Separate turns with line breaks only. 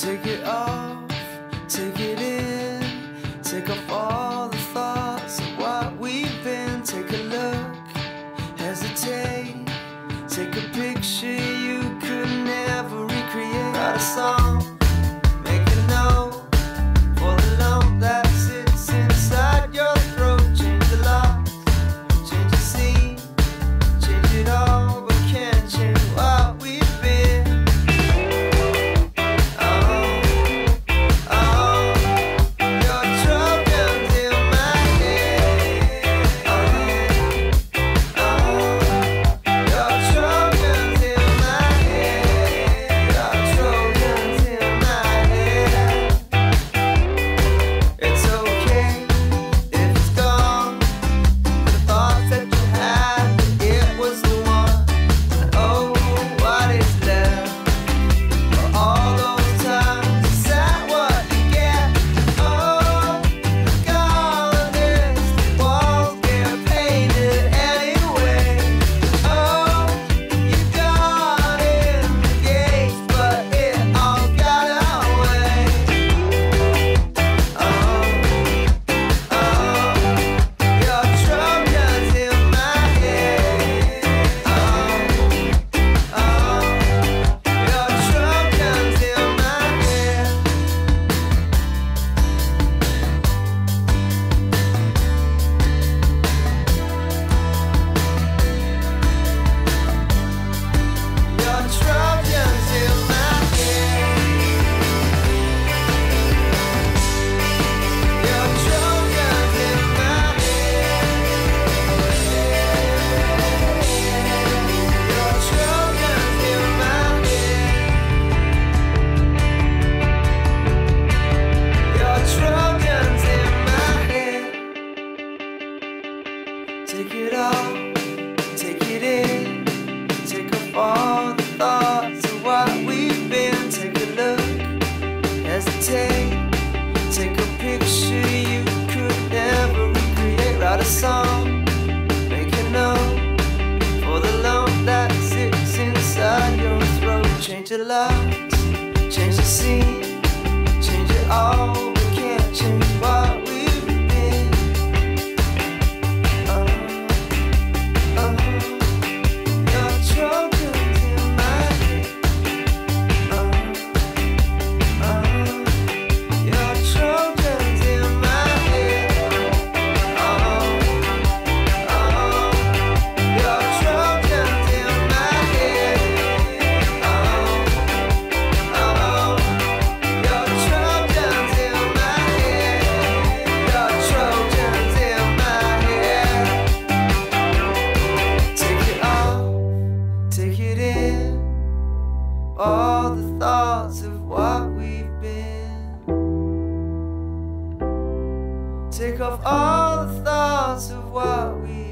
Take it off, take it in, take off all the thoughts of what we've been. Take a look, hesitate, take a picture you could never recreate. Not a song. Take it all, take it in, take off all the thoughts of what we've been. Take a look, hesitate, take a picture you could never recreate. Write a song, make it known for the lump that sits inside your throat. Change the love. all the thoughts of what we've been. Take off all the thoughts of what we've